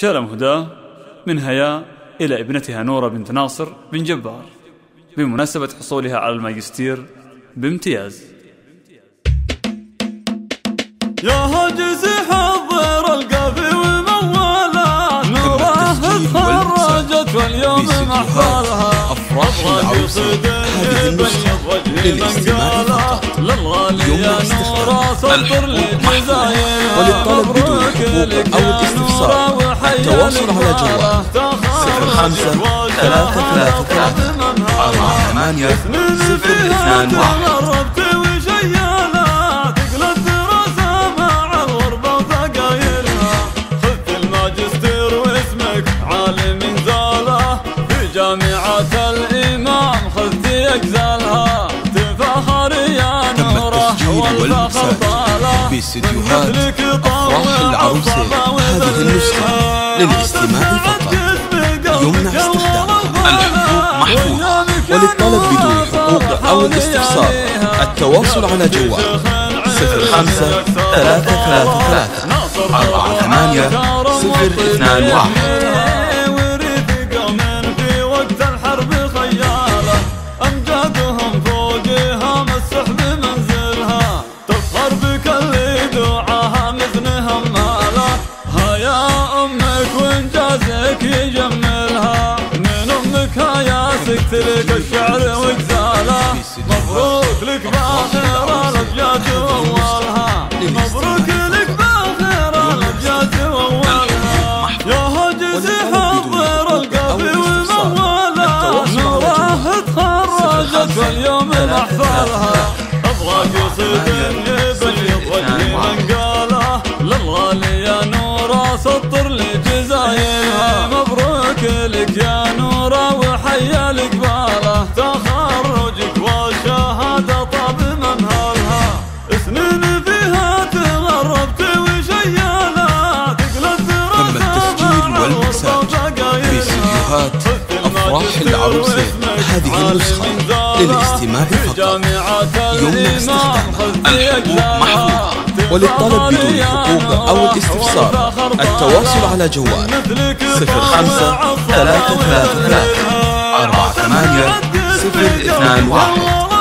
شال هداه من هيا إلى ابنتها نورة بنت ناصر بن جبار بمناسبة حصولها على الماجستير بامتياز. يا هاجز حضر القافي وموالا نورة تخرجت واليوم محفلها أفراح العروس هذه النسخة للإستماع فقط يوم الاستخدام. وللطلب بدون حقوق أو الاستفسار التواصل على جوال صفر خمسة ثلاثة ثلاثة ثلاثة أربعة ثمانية صفر اثنان واحد. جامعة الإمام خذت يجزلها والمساج باستديوهات أفراح العروسة. هذه النسخة للاستماع فقط. يمنع استخدامها الحقوق محفوظة وللطلب بدون حقوق أو الاستفسار. التواصل على جوال 05 333 4 8 0 2 1 مثلك الشعر وجزالة مبروك لك باخرة الأبيات ووالها مبروك لك باخرة الأبيات ووالها يا هجز حضر القافي والموالة نوره تخرجت فاليوم الأحفالها. أبغاك يصيد النبل يضوي من قاله. للغالي يا نوره سطر لجزايلها. مبروك وحفلات أفراح العروسة. هذه النسخة للاستماع فقط. يمنع استخدام الحقوق محفوظة وللطلب بدون حقوق أو الاستفسار التواصل على جوال. 05 333 2 1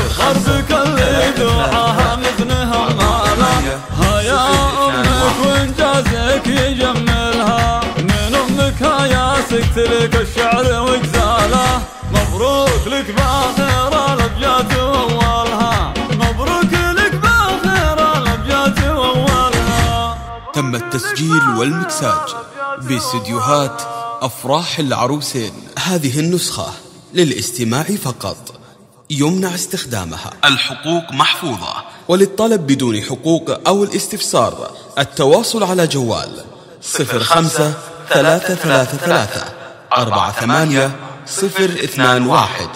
بك اللي دعاها مثنها مالا. هيا أمك وإنجازك يجملها. من أمك هياسك لك الشعر وجزاله مبروك لك باخر الأبيات وأولها مبروك لك باخر الأبيات وأولها تم التسجيل والمكساج باستديوهات أفراح العروسين. هذه النسخة للاستماع فقط. يمنع استخدامها. الحقوق محفوظة. وللطلب بدون حقوق أو الاستفسار التواصل على جوال 05 333 2 1